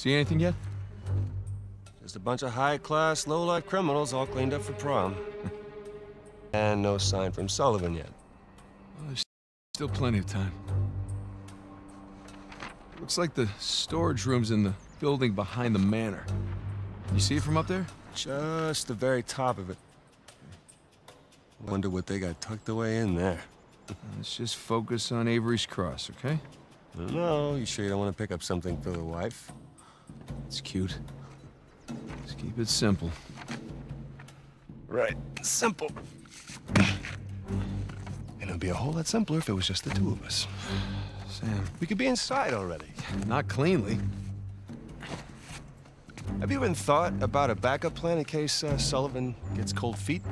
See anything yet? Just a bunch of high-class, low-life criminals all cleaned up for prom. and no sign from Sullivan yet. Well, there's still plenty of time. Looks like the storage room's in the building behind the manor. You see it from up there? Just the very top of it. Wonder what they got tucked away in there. Let's just focus on Avery's Cross, okay? No, you sure you don't want to pick up something for the wife? It's cute. Just keep it simple. Right. Simple. And it'd be a whole lot simpler if it was just the two of us. Sam, We could be inside already. not cleanly. Have you even thought about a backup plan in case uh, Sullivan gets cold feet?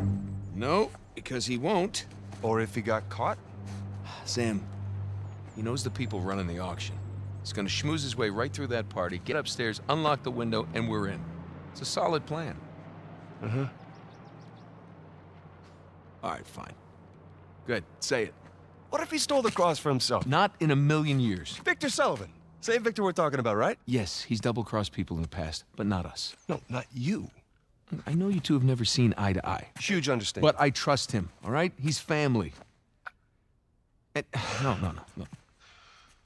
No, because he won't. Or if he got caught? Sam, he knows the people running the auction. He's gonna schmooze his way right through that party, get upstairs, unlock the window, and we're in. It's a solid plan. Uh-huh. All right, fine. Good, say it. What if he stole the cross for himself? Not in a million years. Victor Sullivan. Same Victor we're talking about, right? Yes, he's double-crossed people in the past, but not us. No, not you. I know you two have never seen eye to eye, Huge understanding. but I trust him, all right? He's family. And, no, no, no, no.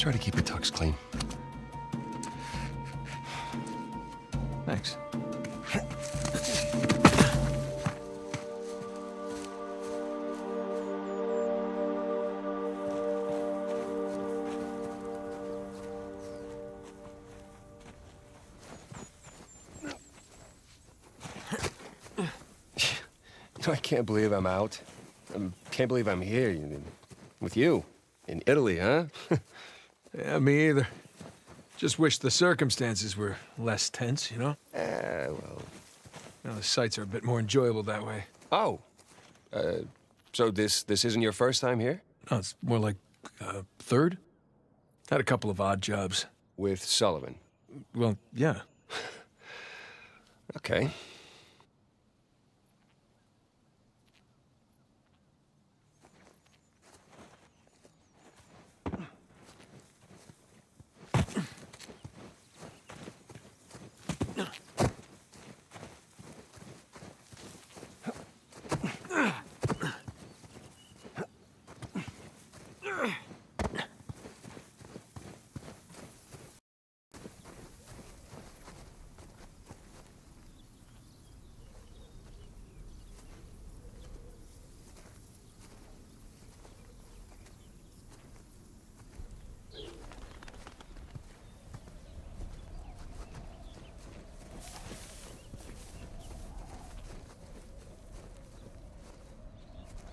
Try to keep your tux clean. Thanks. I can't believe I'm out. I can't believe I'm here with you. In Italy, huh? Yeah, me either. Just wish the circumstances were less tense, you know? Eh, well. You know, the sights are a bit more enjoyable that way. Oh. Uh, so this this isn't your first time here? No, it's more like uh, third. Had a couple of odd jobs. With Sullivan. Well, yeah. Okay.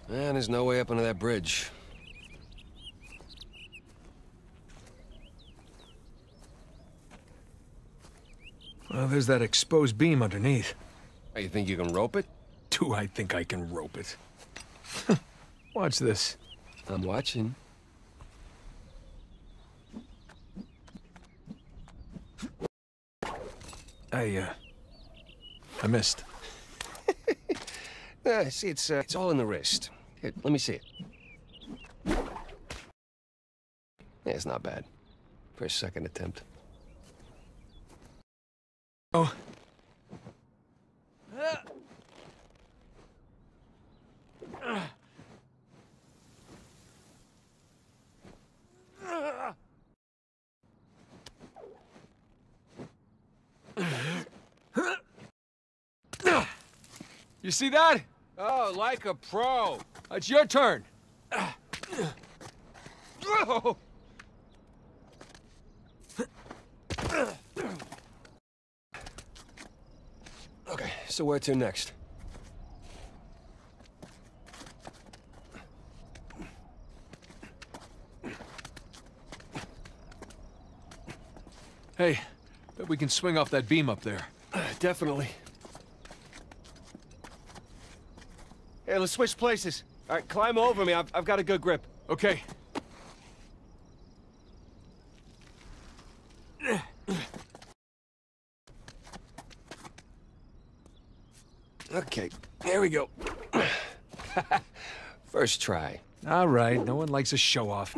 Man, there's no way up under that bridge. Well, there's that exposed beam underneath. Oh, you think you can rope it? Do I think I can rope it? Watch this. I'm watching. I, uh... I missed. Yeah, see, it's uh, it's all in the wrist. Here, let me see it. Yeah, it's not bad. For a second attempt. Oh. You see that? Oh, like a pro. It's your turn. Okay, so where to next? Hey, bet we can swing off that beam up there. Definitely. Hey, let's switch places. All right, climb over me. I've, I've got a good grip. Okay. Okay, here we go. First try. All right, no one likes a show-off.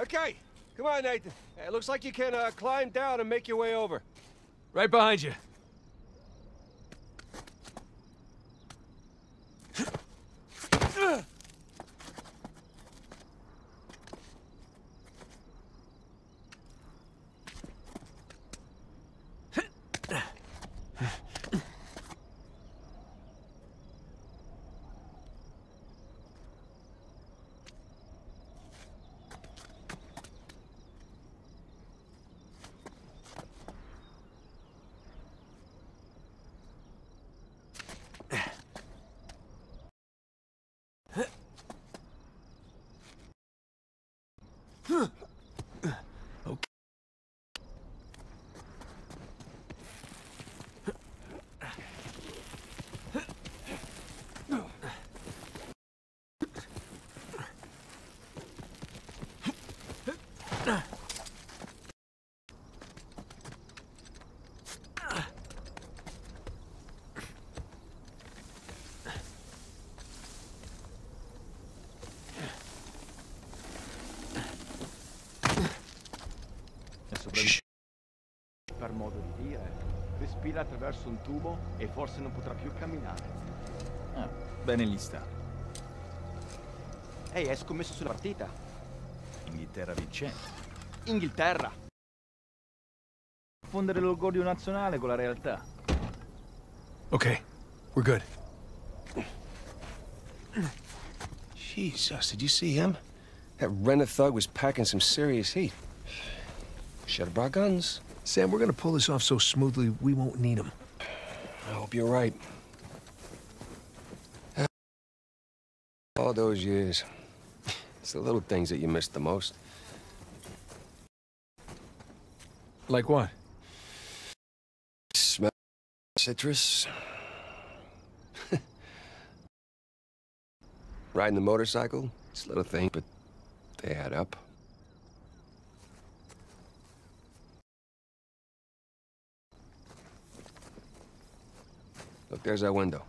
Okay, come on, Nathan. It looks like you can uh, climb down and make your way over. Right behind you. Respira attraverso un tubo e forse non potrà più camminare. Ah, bene gli sta. Ehi, hai scommesso sulla partita? Inghilterra vincente. Inghilterra! Fondere l'orgoglio nazionale con la realtà. Okay, we're good. Jesus, did you see him? That Renner thug was packing some serious heat. Should have brought guns. Sam, we're gonna pull this off so smoothly we won't need them. I hope you're right. All those years. It's the little things that you miss the most. Like what? Smell citrus. Riding the motorcycle. It's a little thing, but they add up. Look, there's our window.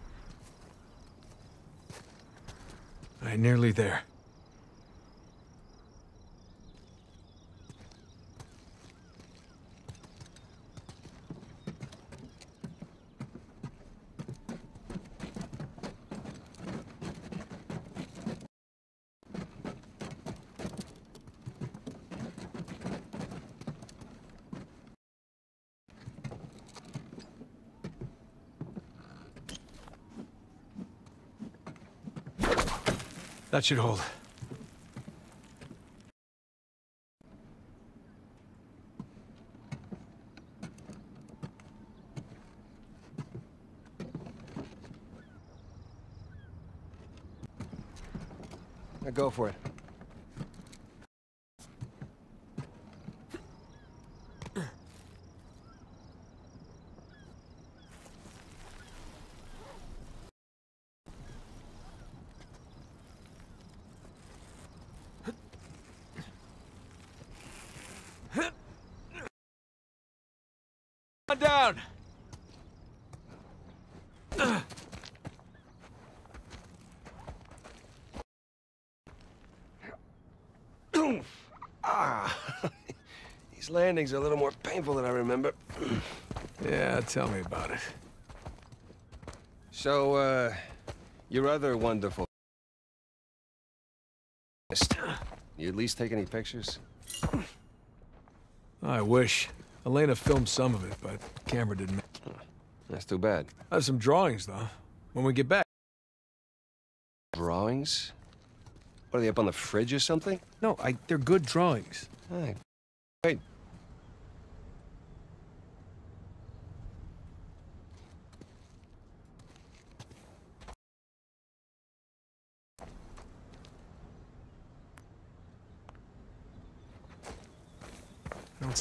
All right, nearly there. That should hold. Now go for it. On down! Ah! These landings are a little more painful than I remember. Yeah, tell me about it. So, uh, your other wonderful... You at least take any pictures? I wish. Elena filmed some of it, but camera didn't. That's too bad. I have some drawings, though. When we get back. Drawings? What, are they up on the fridge or something? No, I, they're good drawings. Hey, wait.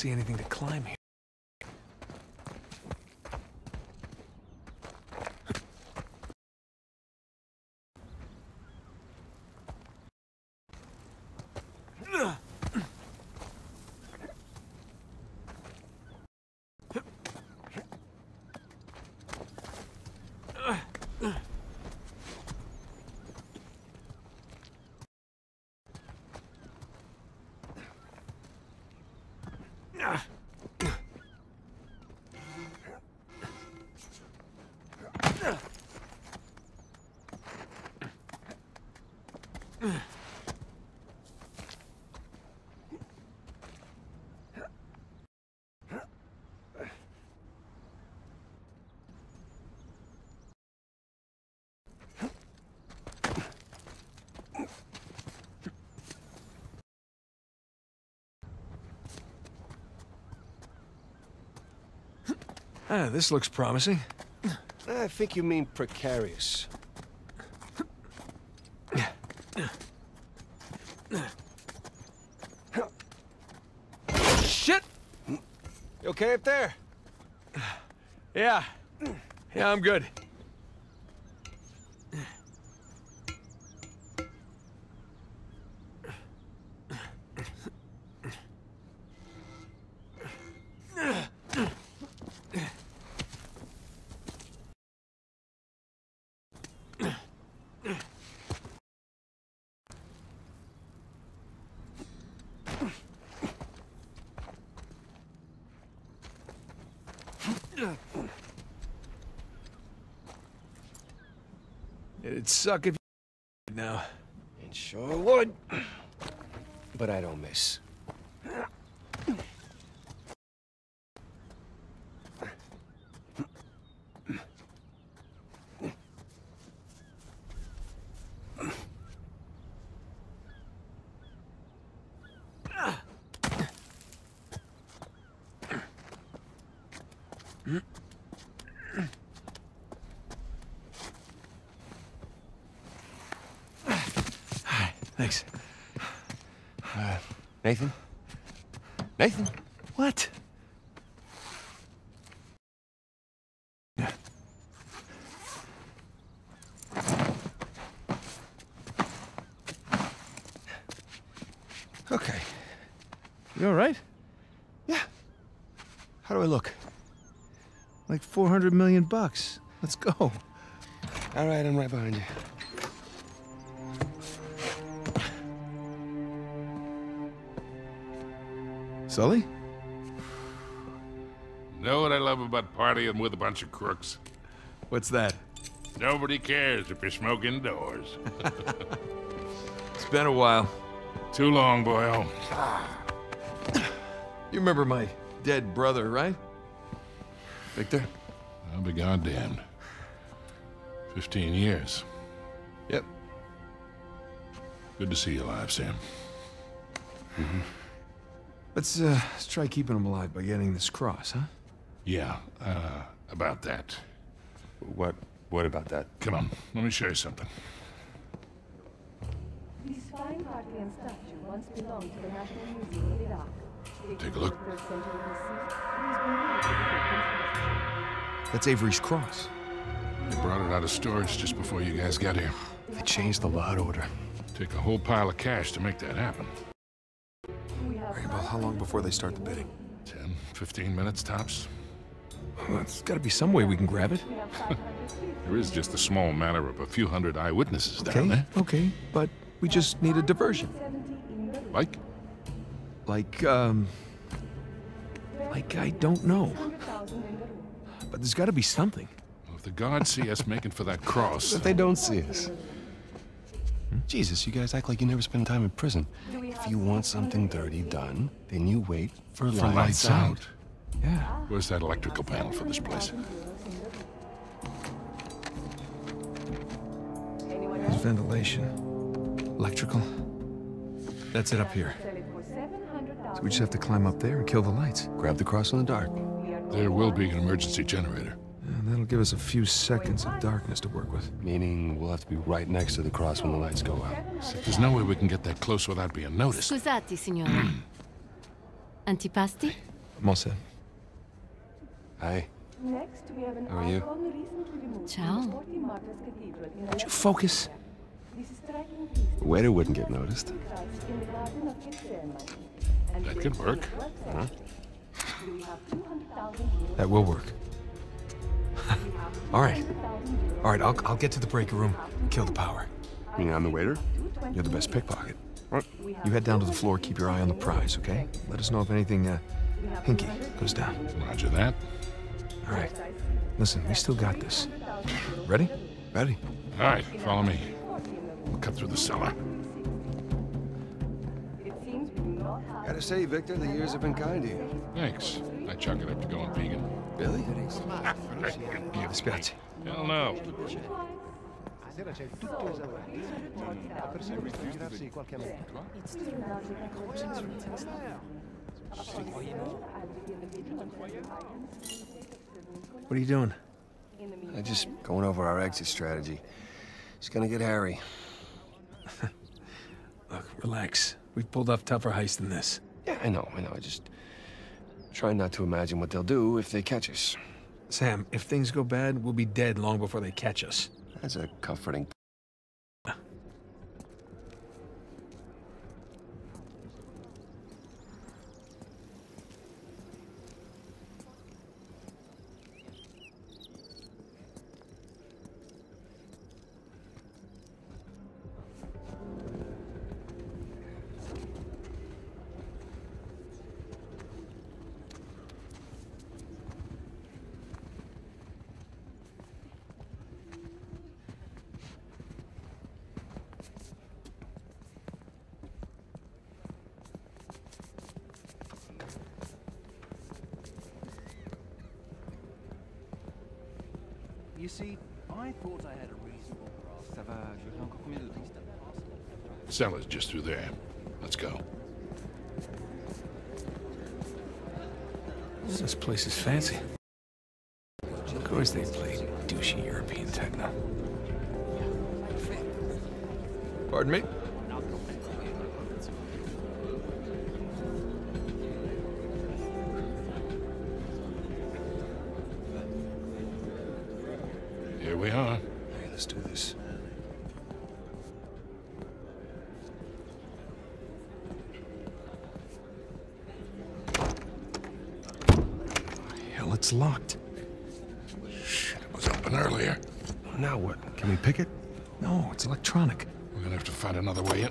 See anything to climb here. Ah, this looks promising. I think you mean precarious. Shit! You okay up there? Yeah. Yeah, I'm good. It'd suck if you now. It sure would. But I don't miss. Thanks. Uh, Nathan? Nathan? What? Okay. You all right? Yeah. How do I look? Like 400 million bucks. Let's go. All right, I'm right behind you. Sully? Know what I love about partying with a bunch of crooks? What's that? Nobody cares if you smoke indoors. It's been a while. Too long, boyo. Oh. You remember my dead brother, right? Victor? I'll be goddamned. Fifteen years. Yep. Good to see you alive, Sam. Mm-hmm. Let's, uh, let's try keeping him alive by getting this cross, huh? Yeah, uh, about that. What? What about that? Come on, let me show you something. This fine Parthian statue once belonged to the National Museum of Iraq. It Take a look. was the center of the sea. It is believed to be construction. That's Avery's cross. They brought it out of storage just before you guys got here. They changed the lot order. Take a whole pile of cash to make that happen. We have Right, well, how long before they start the bidding? 10, 15 minutes tops. Well, there's gotta be some way we can grab it. we have 550. There is just a small matter of a few hundred eyewitnesses down there. okay, but we just need a diversion. 70 in the Like? Like, um... Like, I don't know. 100,000 in the room. But there's gotta be something. If the guards see us making for that cross, But they don't see us. Jesus, you guys act like you never spend time in prison. If you want something dirty done, then you wait for, for lights, lights out. out. Yeah. Where's that electrical panel for this place? 100,000 euros in the room. Anyone There's ventilation. Electrical. That's it up here. Sell it for 700,000. So we just have to climb up there and kill the lights. Grab the cross in the dark. There will be an emergency generator. And that'll give us a few seconds of darkness to work with. Meaning we'll have to be right next to the cross when the lights go out. There's no way we can get that close without being noticed. Scusate, signore. Antipasti? I'm all set. Hi. Next, we have an How are you? icon recently removed Ciao. from the Forty Martyrs Cathedral in Would you focus? This striking piece The waiter wouldn't get noticed. Christ in the Garden of Gethsemane. And That could work. website. We have 200,000 euros. That will work. All right. 200,000 euros. All right, I'll, I'll get to the break room, kill the power. I mean, I'm the waiter? You're the best pickpocket. What? You head down to the floor, keep your eye on the prize, okay? Let us know if anything, uh, hinky goes down. Roger that. All right. Listen, we still got this. Ready? Ready? All right, follow me. We'll cut through the cellar. It seems we do not have Gotta say, Victor, the years have been kind to you. Thanks. I chalk it up to going vegan. Really? Hell no. Stasera c'è tutto esaurito. Potresti girarsi qualche amico. What are you doing? I just going over our exit strategy. It's gonna get hairy. Look, relax. We've pulled off tougher heists than this. Yeah, I know, I know. I just try not to imagine what they'll do if they catch us. Sam, if things go bad, we'll be dead long before they catch us. That's a comforting. Pardon me? Here we are. Hey, let's do this. Hell, it's locked. Shit, it was open earlier. Now what? Can we pick it? No, it's electronic. We're gonna have to find another way in.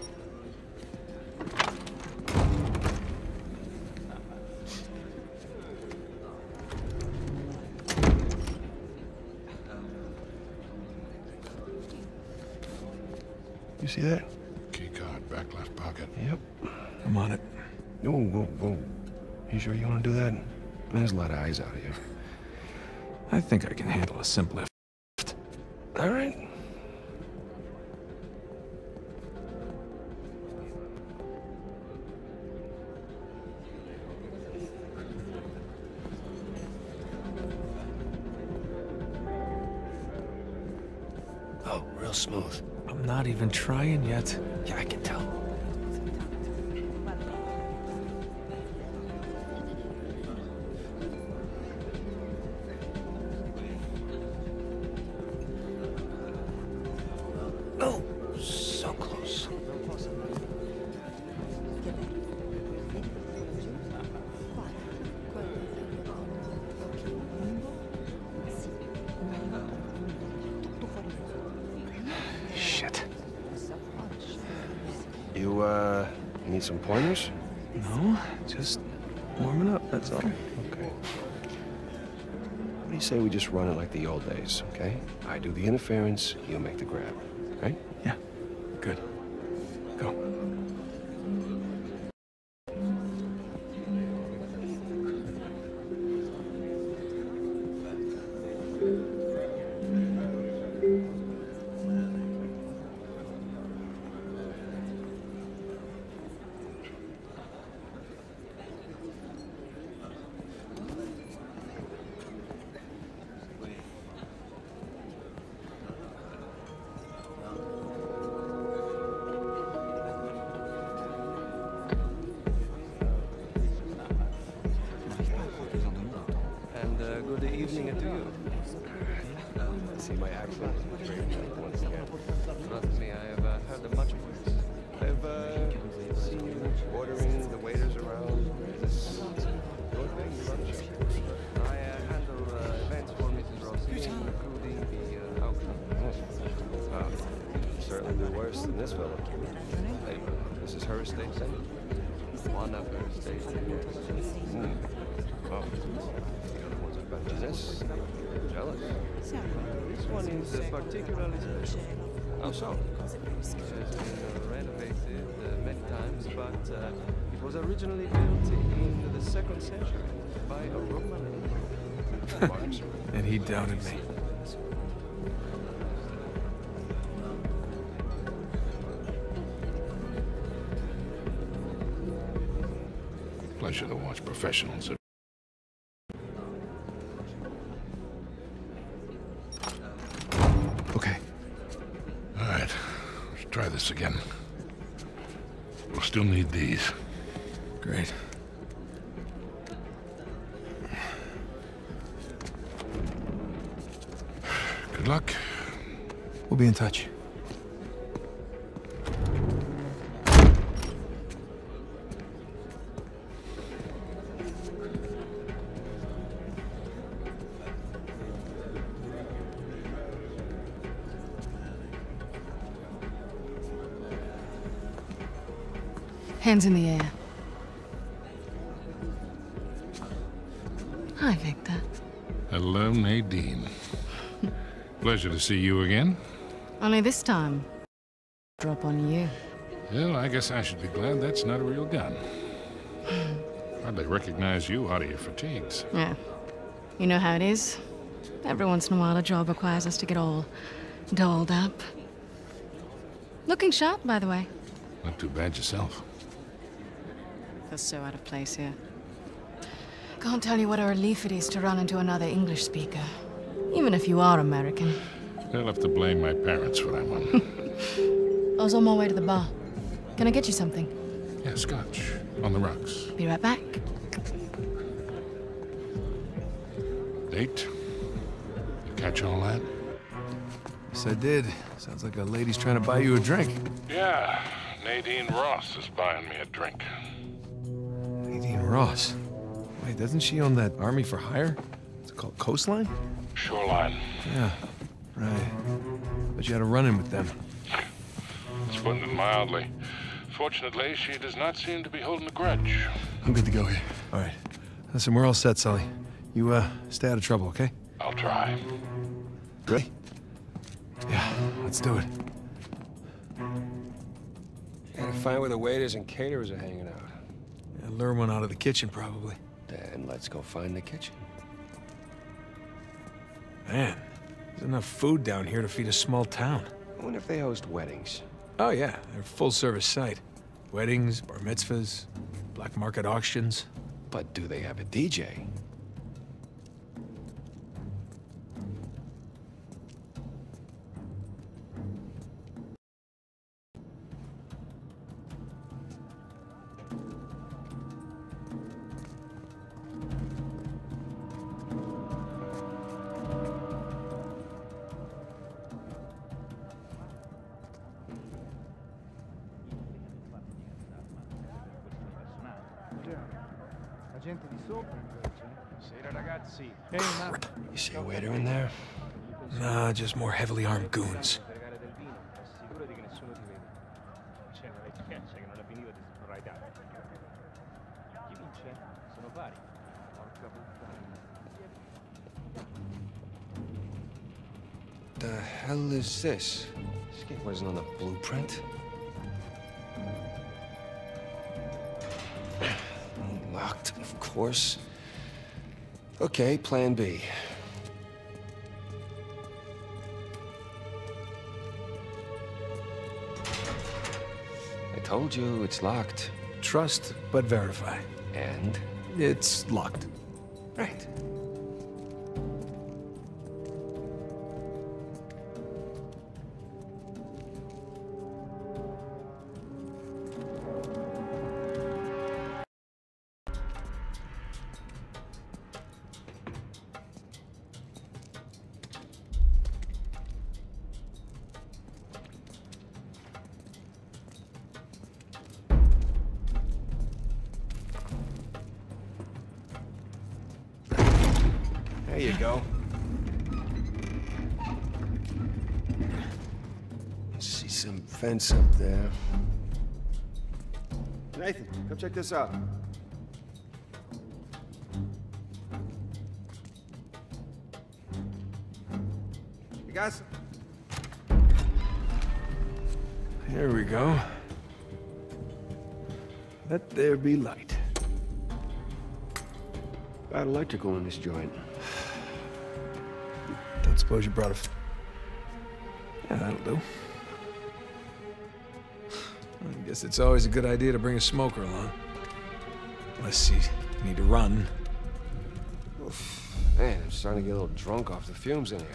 You see that? Key card, back left pocket. Yep. I'm on it. Whoa, whoa, whoa. You sure you want to do that? There's a lot of eyes out of you. I think I can handle a simple even trying yet. Yeah, I can tell. Say we just run it like the old days, okay? I do the interference, you make the grab, right? Yeah, good. Particularly special. How so? It has been uh, renovated uh, many times, but uh, it was originally built in the second century by a Roman emperor. And he doubted me. Pleasure to watch professionals. Hands in the air. Hi, Victor. Hello, Nadine. Pleasure to see you again. Only this time, drop on you. Well, I guess I should be glad that's not a real gun. Hardly recognize you out of your fatigues. Yeah. You know how it is. Every once in a while, a job requires us to get all dolled up. Looking sharp, by the way. Not too bad yourself. Feel so out of place here. Can't tell you what a relief it is to run into another English speaker. Even if you are American. They'll have to blame my parents for that one. I was on my way to the bar. Can I get you something? yeah, scotch. On the rocks. Be right back. Nate? You catch all that? Yes, I did. Sounds like a lady's trying to buy you a drink. Yeah, Nadine Ross is buying me a drink. Nadine Ross. Wait, doesn't she own that Army for Hire? It's called Coastline? Shoreline. Yeah, right. But you had a run-in with them. It's putting it mildly. Fortunately, she does not seem to be holding a grudge. I'm good to go here. All right. Listen, we're all set, Sully. You, uh, stay out of trouble, okay? I'll try. Ready? Yeah, let's do it. Gotta find where the waiters and caterers are hanging out. Yeah, lure one out of the kitchen, probably. Then let's go find the kitchen. Man, there's enough food down here to feed a small town. I wonder if they host weddings. Oh, yeah, they're a full-service site. Weddings, bar mitzvahs, black market auctions. But do they have a DJ? Ma You see a waiter in there? Nah, just more heavily armed goons. The hell is this? This kid wasn't on the blueprint. Locked, of course. Okay, plan B. I told you it's locked. Trust, but verify. And? It's locked. Right. Check this out. You guys? Here we go. Let there be light. Got electrical in this joint. Don't suppose you brought a... yeah, that'll do. I guess it's always a good idea to bring a smoker along. Unless you need to run. Man, I'm starting to get a little drunk off the fumes in here.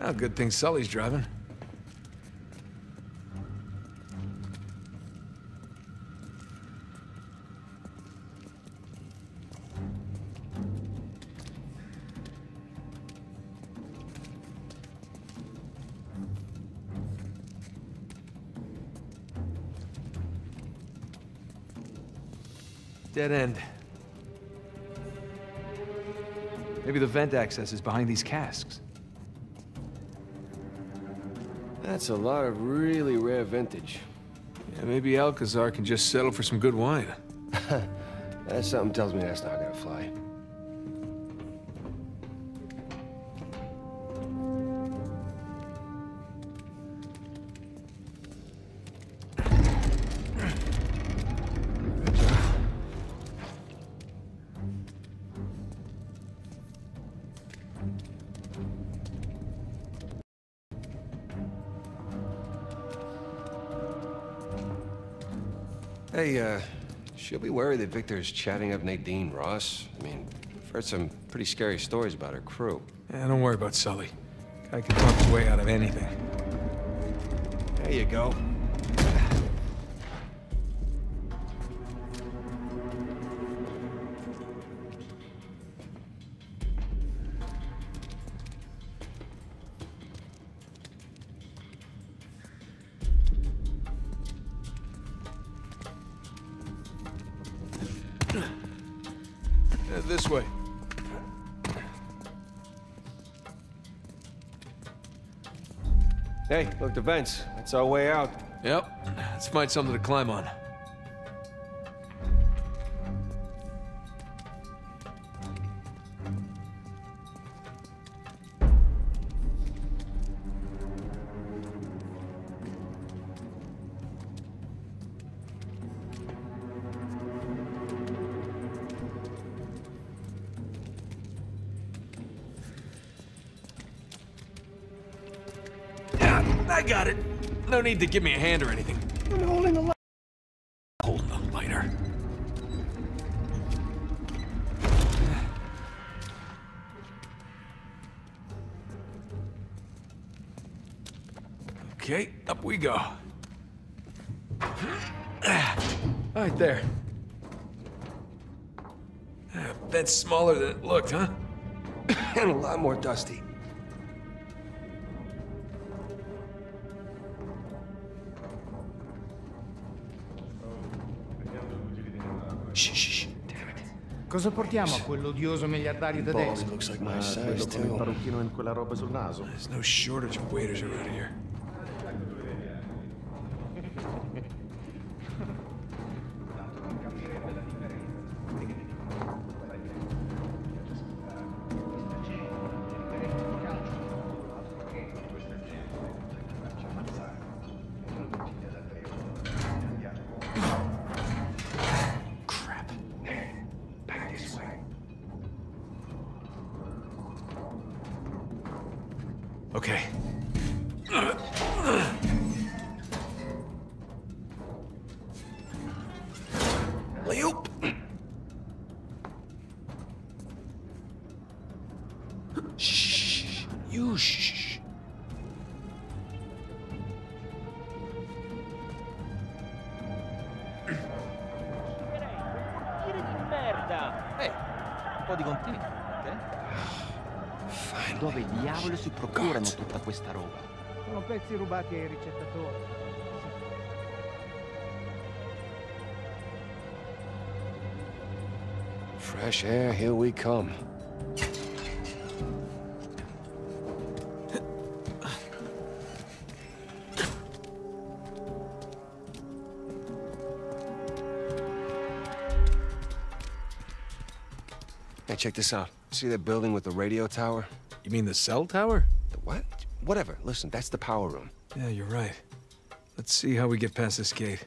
Oh, good thing Sully's driving. Dead end. Maybe the vent access is behind these casks. That's a lot of really rare vintage. Yeah, maybe Alcazar can just settle for some good wine. That something tells me that's not that Victor's chatting up Nadine Ross. I mean, I've heard some pretty scary stories about her crew. Yeah, don't worry about Sully. Guy can talk his way out of anything. There you go. Hey, the vents. That's our way out. Yep. Let's find something to climb on. Need to give me a hand or anything. I'm holding a light. Holding the lighter. Okay, up we go. Right there. That's smaller than it looked, huh? and a lot more dusty. Cosa portiamo a quell'odioso miliardario tedesco? Looks like my Ah, size, quello con il too. parrucchino e quella roba sul naso. There's no shortage of waiters around here. come. Hey, check this out. See that building with the radio tower? You mean the cell tower? The what? Whatever. Listen, that's the power room. Yeah, you're right. Let's see how we get past this gate.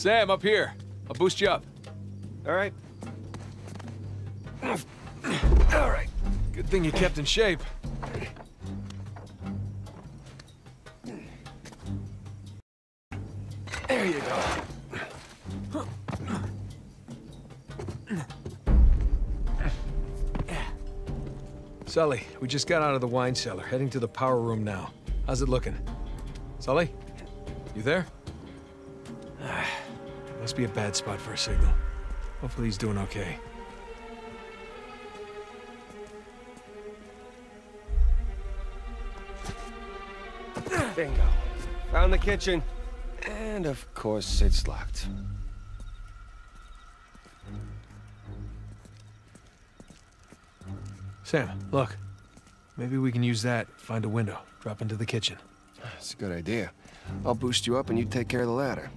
Sam, up here. I'll boost you up. All right. All right. Good thing you kept in shape. There you go. Sully, we just got out of the wine cellar, heading to the power room now. How's it looking? Sully? You there? Must be a bad spot for a signal. Hopefully he's doing okay. Bingo. Found the kitchen. And of course, it's locked. Sam, look. Maybe we can use that, find a window, drop into the kitchen. That's a good idea. I'll boost you up and you take care of the ladder.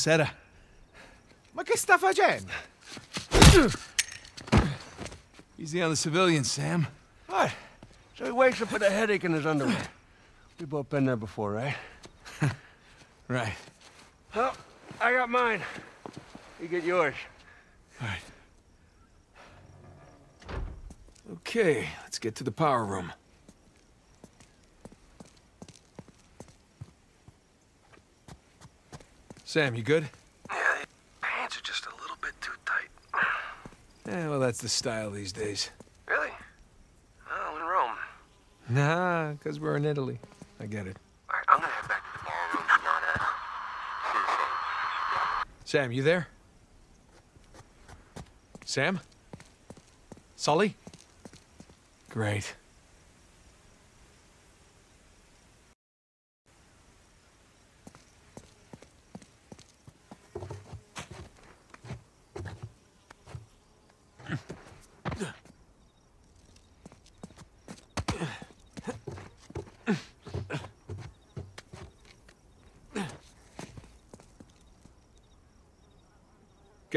Buonasera. Ma che sta facendo? Easy on the civilians, Sam. What? So he wakes up with a headache in his underwear. We both been there before, right? Right. Well, I got mine. You get yours. All right. Okay, let's get to the power room. Sam, you good? Yeah, the pants are just a little bit too tight. Yeah, well, that's the style these days. Really? Oh, in Rome. Nah, because we're in Italy. I get it. All right, I'm gonna head back to the ballroom. Not, uh, Sam, you there? Sam? Sully? Great.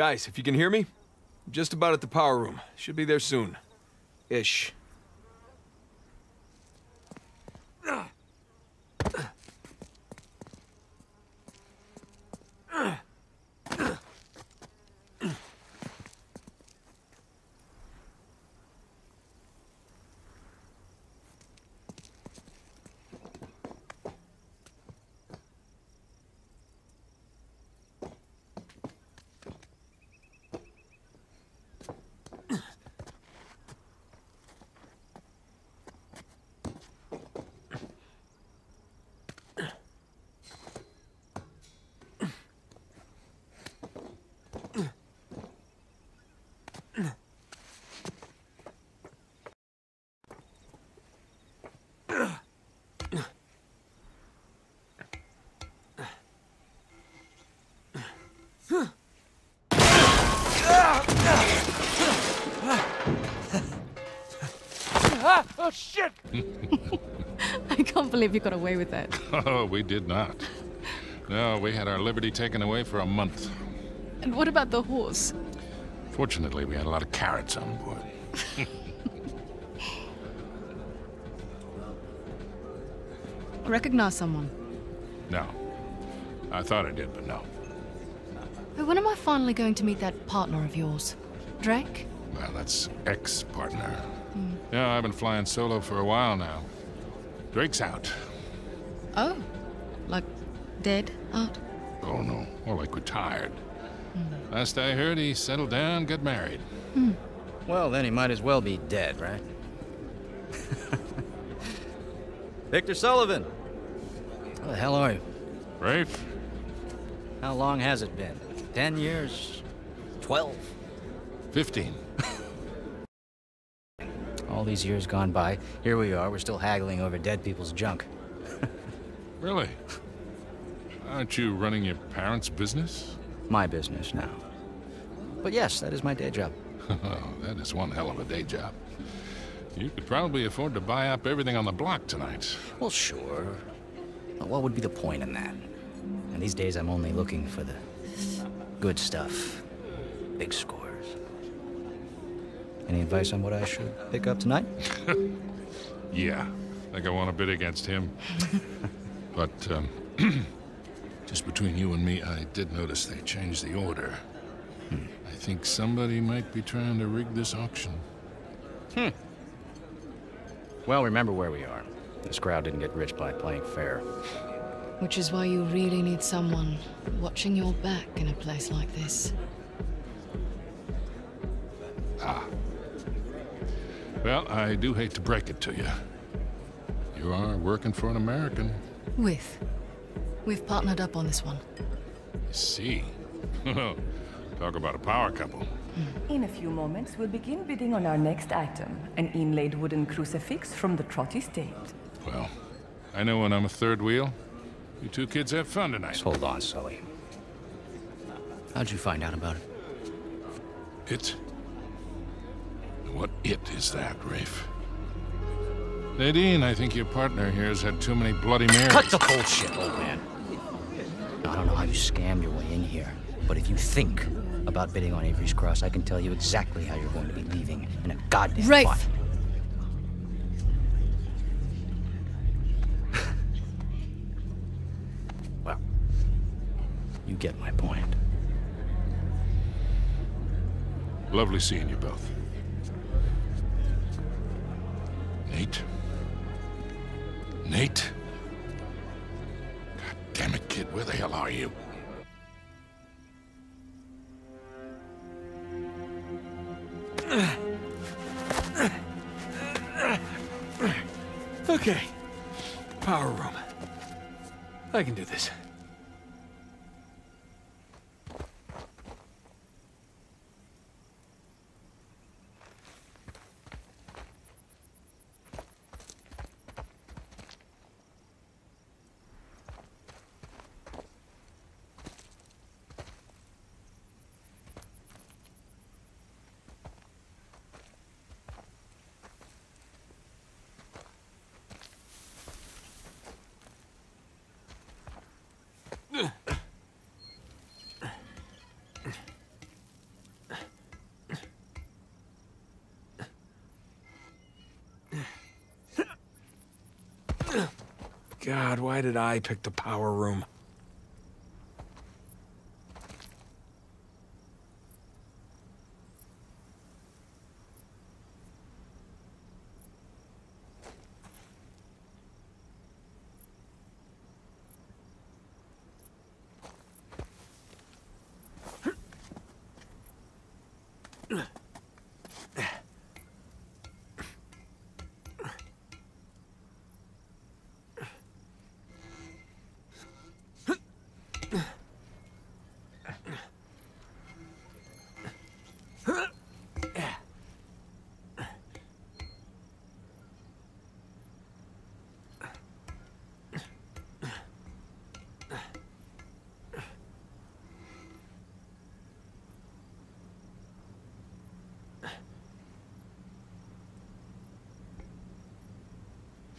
Guys, if you can hear me, I'm just about at the power room. Should be there soon. Ish. Oh, shit! I can't you got away with that. Oh, we did not. No, we had our liberty taken away for a month. And what about the horse? Fortunately, we had a lot of carrots on board. Recognize someone. No. I thought I did, but no. When am I finally going to meet that partner of yours? Drake? Well, that's ex-partner. Hmm. Yeah, I've been flying solo for a while now. Drake's out. Oh. Like dead out? Oh, no. More like retired. Hmm. Last I heard, he settled down, got married. Hmm. Well, then he might as well be dead, right? Victor Sullivan! How the hell are you? Rafe? How long has it been? Ten years? 12. 15. All these years gone by, here we are, we're still haggling over dead people's junk. Really? Aren't you running your parents' business? My business now. But yes, that is my day job. Oh, that is one hell of a day job. You could probably afford to buy up everything on the block tonight. Well, sure. But what would be the point in that? And these days I'm only looking for the good stuff. Big scores. Any advice on what I should pick up tonight? Yeah, I think I want to bid against him. but, um, just between you and me, I did notice they changed the order. I think somebody might be trying to rig this auction. Hmm. Well, remember where we are. This crowd didn't get rich by playing fair. Which is why you really need someone watching your back in a place like this. Ah. Well, I do hate to break it to you. You are working for an American. With. We've partnered up on this one. I see. Talk about a power couple. In a few moments, we'll begin bidding on our next item an inlaid wooden crucifix from the Trott estate. Well, I know when I'm a third wheel. You two kids have fun tonight. Just hold on, Sully. How'd you find out about it? It? What it is that, Rafe? Nadine, I think your partner here has had too many Bloody Marys. Cut the bullshit, old man. I don't know how you scammed your way in here, but if you think about bidding on Avery's Cross, I can tell you exactly how you're going to be leaving in a goddamn Rafe! bind. well, you get my point. Lovely seeing you both. Nate? God damn it, kid, where the hell are you? Okay. Power room. I can do this. God, why did I pick the power room?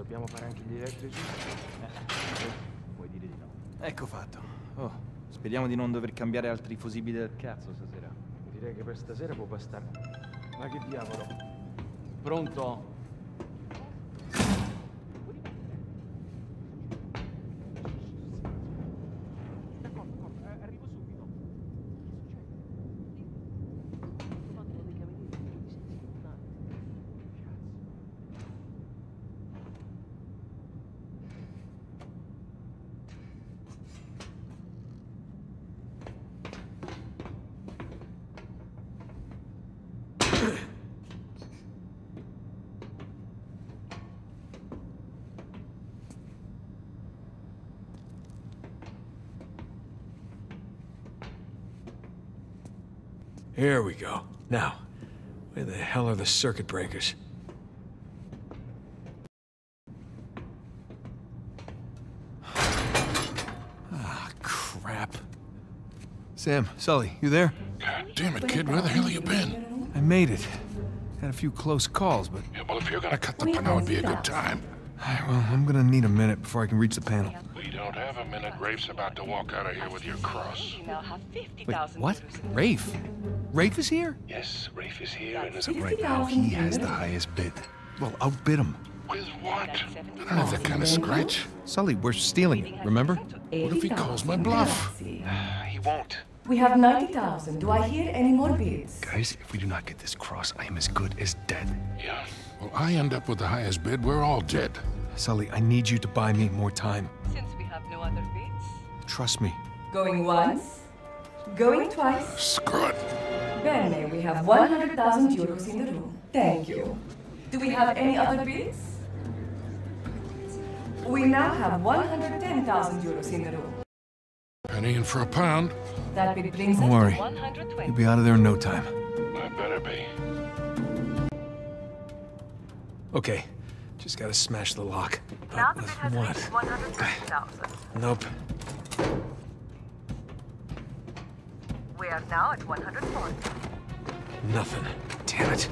dobbiamo fare anche gli elettrici... Eh, puoi dire di no. Ecco fatto. Oh, speriamo di non dover cambiare altri fusibili del cazzo stasera. Direi che per stasera può bastare. Ma che diavolo? Pronto? Here we go. Now, where the hell are the circuit breakers? ah, crap. Sam, Sully, you there? God damn it, kid, where the hell have you been? I made it. Had a few close calls, but... Yeah, well, if you're gonna cut the now would be a good time. Well, I'm gonna need a minute before I can reach the panel. We a minute. Rafe's about to walk out of here with your cross. Wait, what? Rafe? Rafe is here? Yes, Rafe is here, and as of right now, he has the highest bid. Well, outbid him. With what? I don't have that kind of scratch. Sully, we're stealing it, remember? What if he calls my bluff? he won't. We have 90,000. Do I hear any more bids? Guys, if we do not get this cross, I am as good as dead. Yeah. Well, I end up with the highest bid. We're all dead. Sully, I need you to buy me more time. Since we have no other bids. Trust me. Going once? Going twice? Screw it. Bene, we have 100,000 euros in the room. Thank you. Do we have any other bids? We now have 110,000 euros in the room. Penny in for a pound. That bid brings Don't us worry. to You'll be out of there in no time. I better be. Okay. Just gotta smash the lock. Now But the bid with has what? reached 150,000. Nope. We are now at 140. Nothing. Damn it.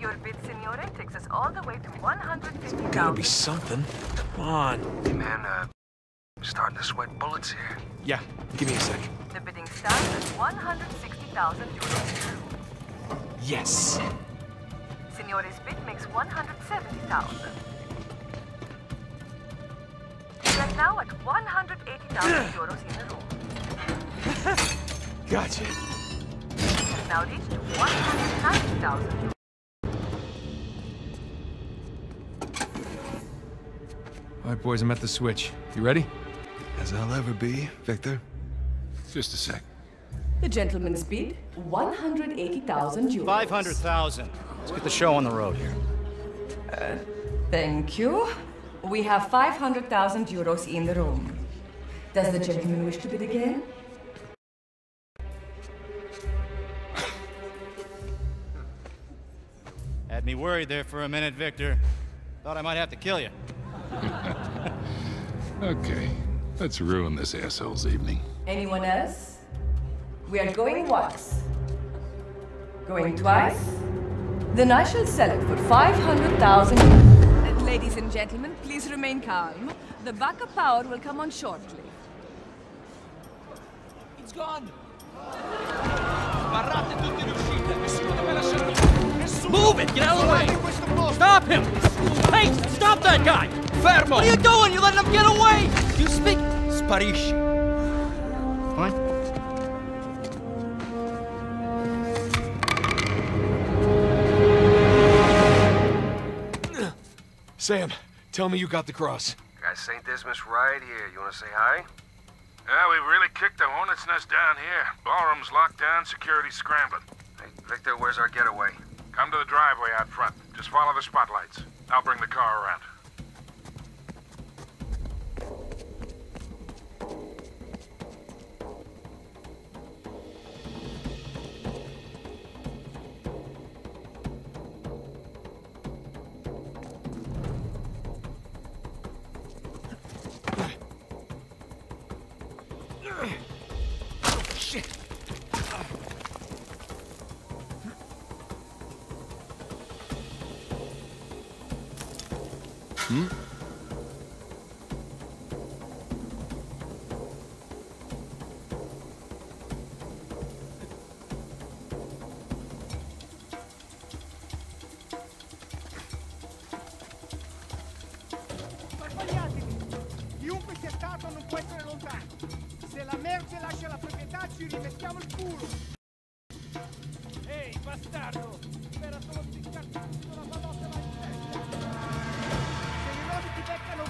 Your bid, Signore, takes us all the way to Gotta 150,000. be something. Come on. Hey, man, uh, starting to sweat bullets here. Yeah, give me a sec. The bidding starts at 160,000 euros. Yes. Signore's bid makes 170,000. We are now at 180,000 euros in the room. Gotcha. Have now reached 190,000 euros. All right, boys, I'm at the switch. You ready? As I'll ever be, Victor. Just a sec. The gentleman's bid, 180,000 euros. 500,000. Let's get the show on the road here. Uh, thank you. We have 500,000 euros in the room. Does the gentleman wish to bid again? Had me worried there for a minute, Victor. Thought I might have to kill you. Okay, let's ruin this asshole's evening. Anyone else? We are going once. Going twice? Then I shall sell it for 500,000. Uh, Ladies and gentlemen, please remain calm. The backup power will come on shortly. It's gone! Sbarrate tutte le uscite, nessuno deve lasciare Nessuno! Move it! Get out of the way! Stop him! Hey! Stop that guy! Fermo! What are you doing? You letting him get away! You speak... Sparisci. Sam, tell me you got the cross. Got St. Dismas right here. You want to say hi? Yeah, we really kicked the hornet's nest down here. Ballroom's locked down, security scrambling. Hey, Victor, where's our getaway? Come to the driveway out front. Just follow the spotlights. I'll bring the car around.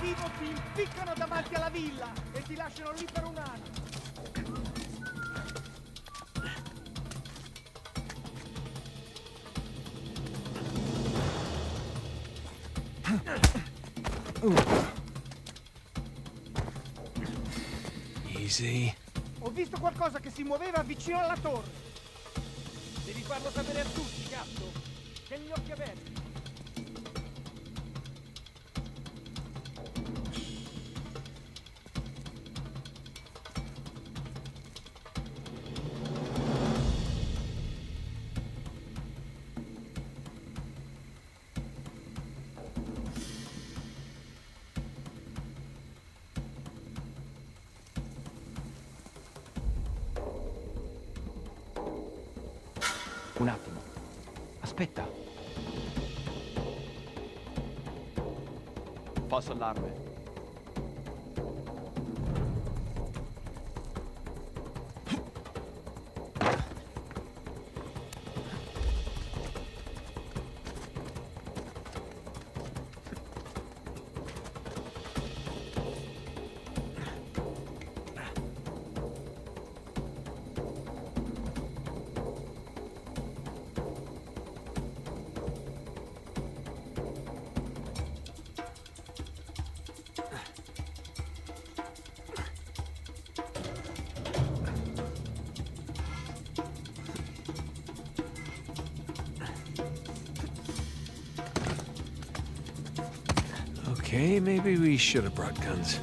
Vivo ti impiccano davanti alla villa e ti lasciano lì per un anno. Easy. Ho visto qualcosa che si muoveva vicino alla torre. Devi farlo sapere a tutti, cazzo. Tieni gli occhi aperti. sull'arme. We should have brought guns.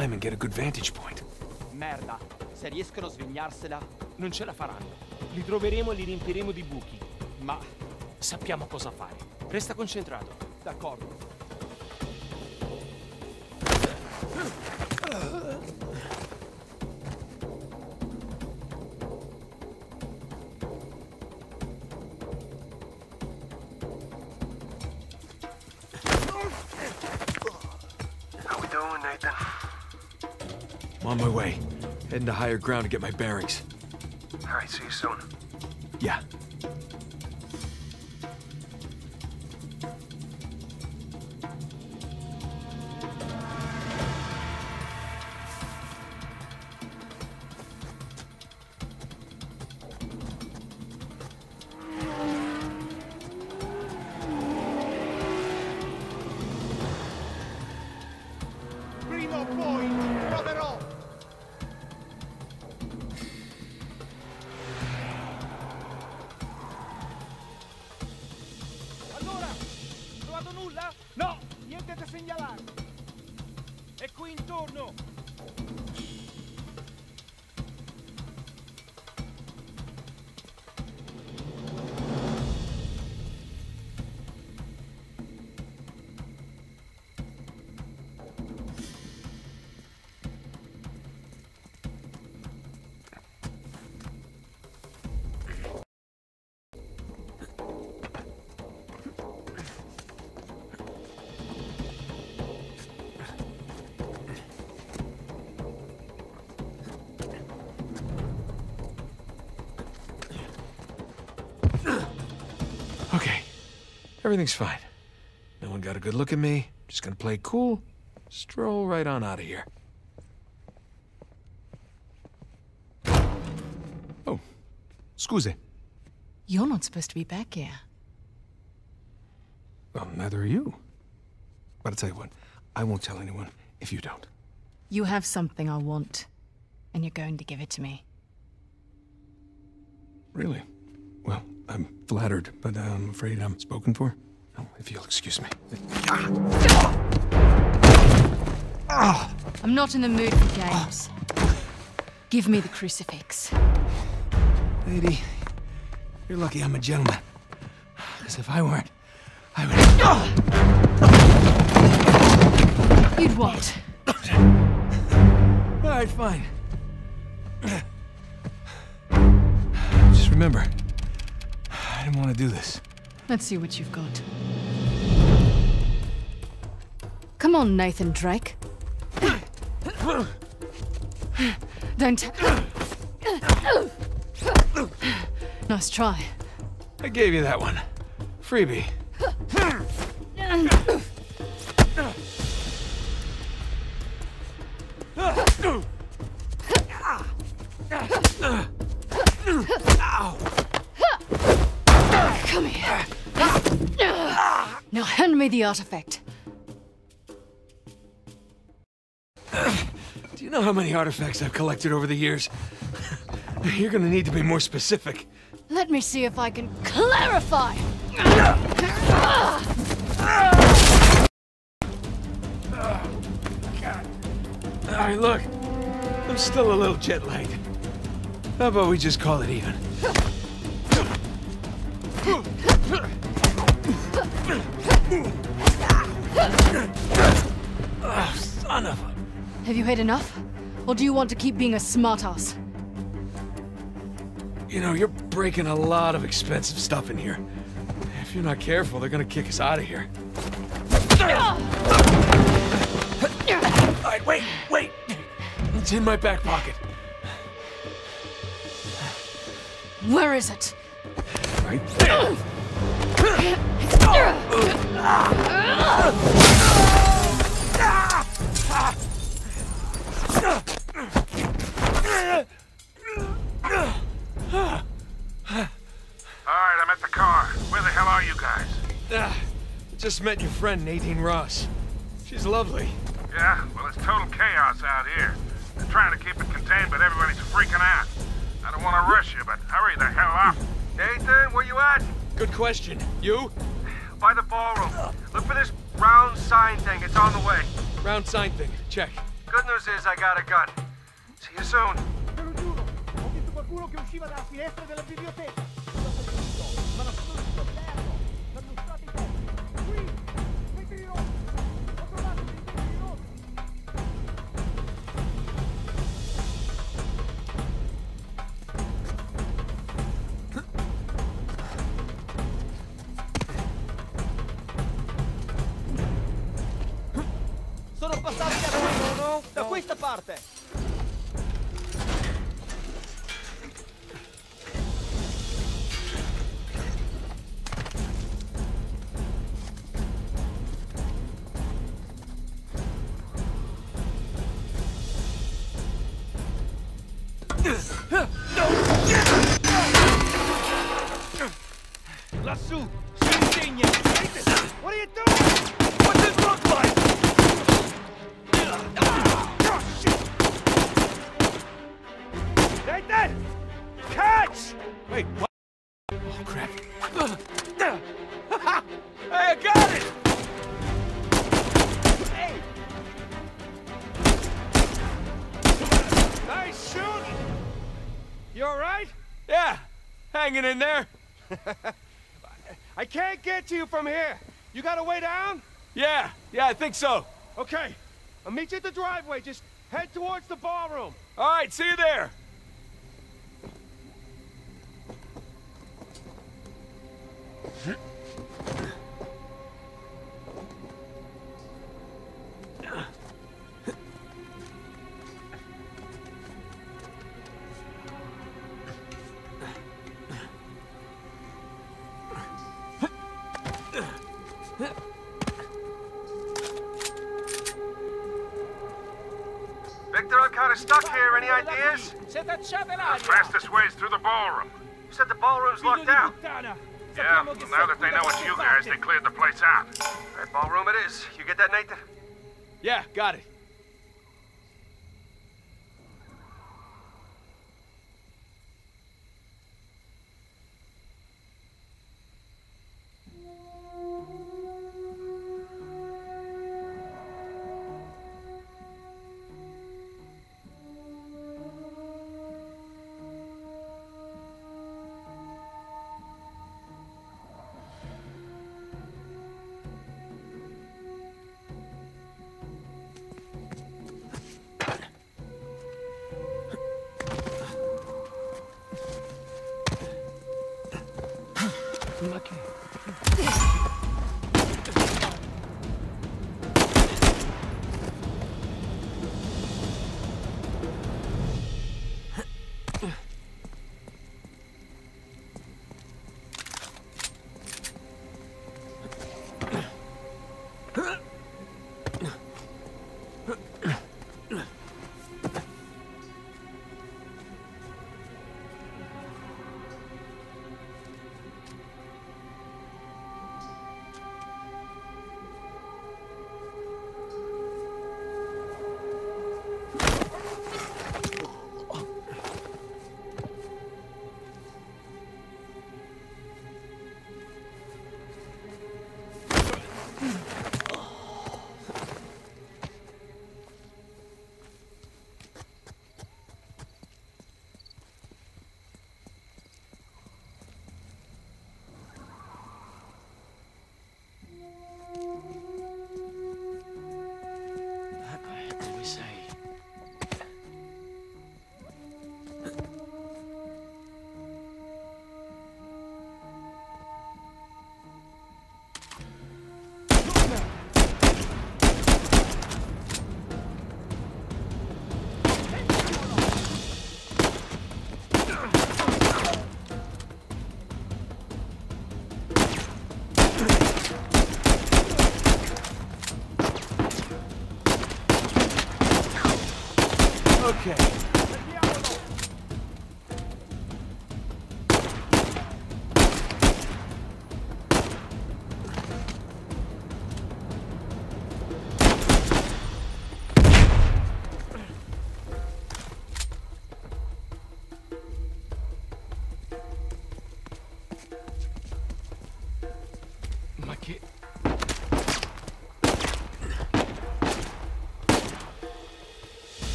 Climb and get a good vantage point. Merda. Se riescono a svignarsela, Non ce la faranno. Li troveremo e li riempiremo di buchi. Ma sappiamo cosa fare. Resta concentrato. d'accordo. To higher ground to get my bearings. All right, see you soon. Everything's fine. No one got a good look at me. Just gonna play cool, stroll right on out of here. Oh, scusi. You're not supposed to be back here. Well, neither are you. But I'll tell you what, I won't tell anyone if you don't. You have something I want, and you're going to give it to me. Really? Well, I'm flattered, but I'm afraid I'm spoken for. Oh, if you'll excuse me. I'm not in the mood for games. Give me the crucifix. Lady, you're lucky I'm a gentleman. Because if I weren't, I would. You'd what? All right, fine. Just remember, didn't want to do this. Let's see what you've got. Come on, Nathan Drake. Don't. Nice try. I gave you that one. Freebie. me the artifact. Do you know how many artifacts I've collected over the years? You're gonna need to be more specific. Let me see if I can clarify. All right, look. I'm still a little jet lagged. How about we just call it even? Oh, son of a... Have you had enough? Or do you want to keep being a smartass? You know, you're breaking a lot of expensive stuff in here. If you're not careful, they're gonna kick us out of here. All right, wait, wait. It's in my back pocket. Where is it? Right there. Alright, I'm at the car. Where the hell are you guys? Ah, just met your friend Nadine Ross. She's lovely. Yeah, well, it's total chaos out here. They're trying to keep it contained, but everybody's freaking out. I don't want to rush you, but hurry the hell up. Nathan, where you at? Good question. You? By the ballroom. Look for this round sign thing. It's on the way. Round sign thing. Check. Good news is I got a gun. See you soon. Wait, what? Oh, crap. hey, I got it! Hey! Nice shooting! You alright? Yeah, hanging in there. I can't get to you from here. You got a way down? Yeah, yeah, I think so. Okay. I'll meet you at the driveway. Just head towards the ballroom. All right, see you there. Well, now that they know it's you guys, they cleared the place out. That ballroom it is. You get that, Nathan? Yeah, got it.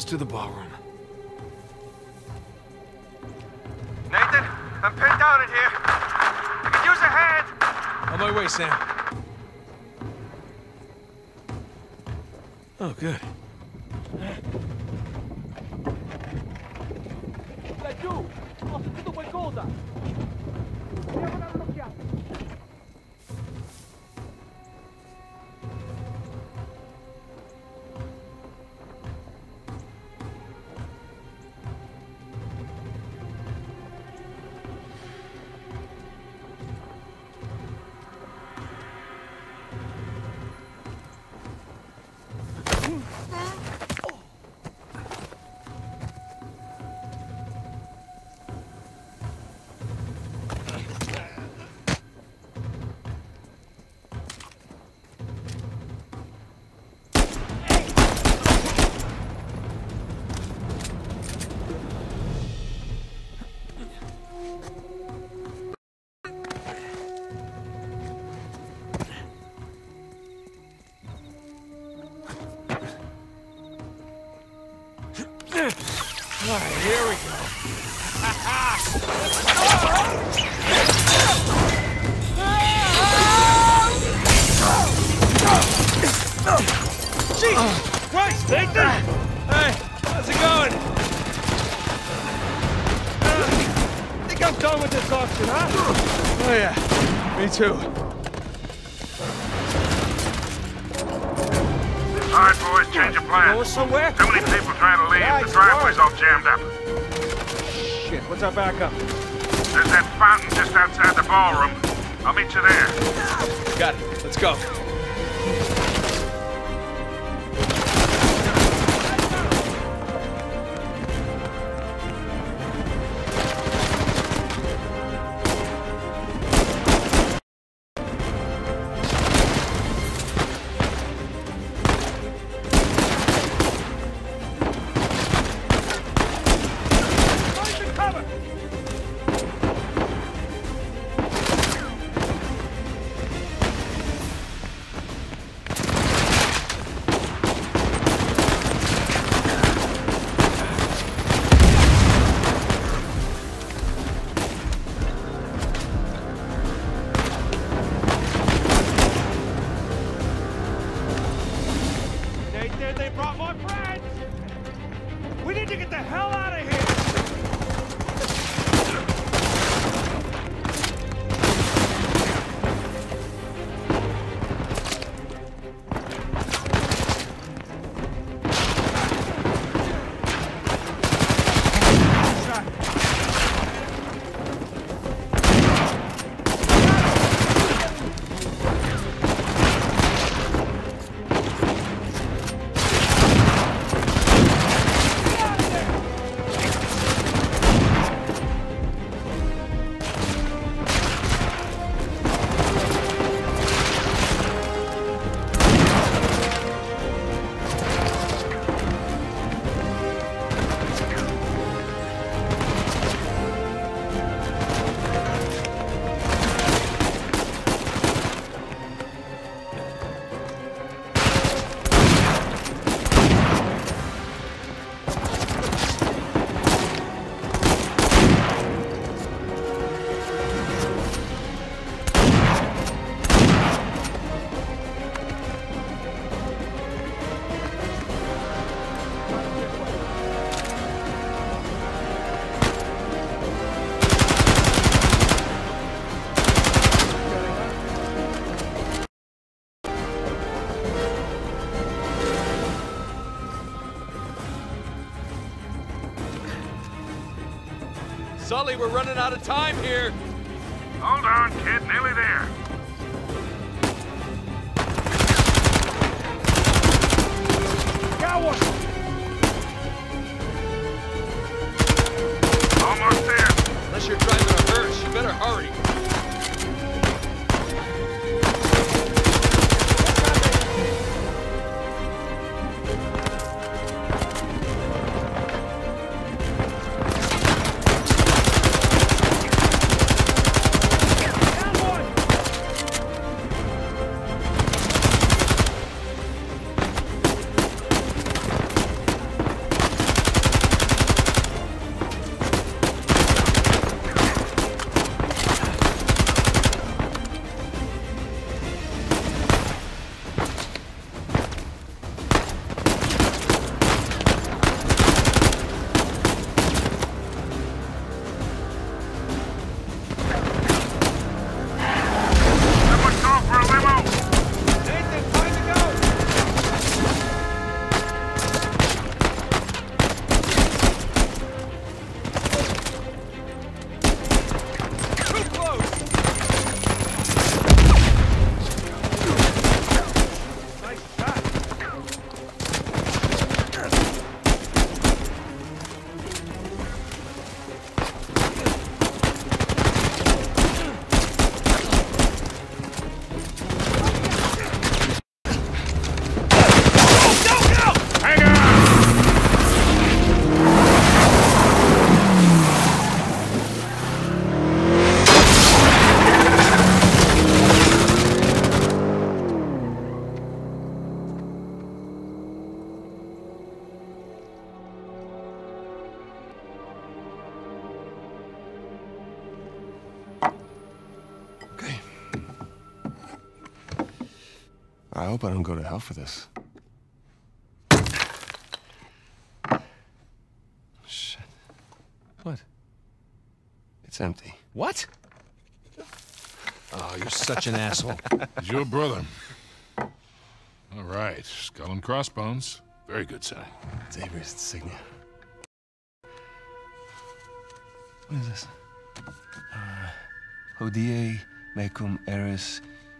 Almost to the ballroom. Nathan, I'm pinned down in here. I could use a hand. On my way, Sam. Oh, good. Laggiù! Ho sentito qualcosa! Too. All right, boys, change of plan. Going somewhere? Too many people trying to leave. Yeah, the driveway's all jammed up. Shit, what's our backup? There's that fountain just outside the ballroom. I'll meet you there. Got it. Let's go. Sully, we're running out of time here. Hold on, kid. Nearly there. Got one! Almost there. Unless you're driving a hearse, you better hurry. for this. Shit. What? It's empty. What? Oh, you're such an asshole. He's your brother. All right, skull and crossbones. Very good sign. It's Avery's insignia. What is this? Uh, hodie mecum eris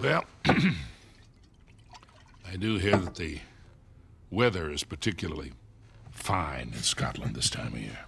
Well, I do hear that the weather is particularly fine in Scotland this time of year.